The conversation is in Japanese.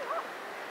え?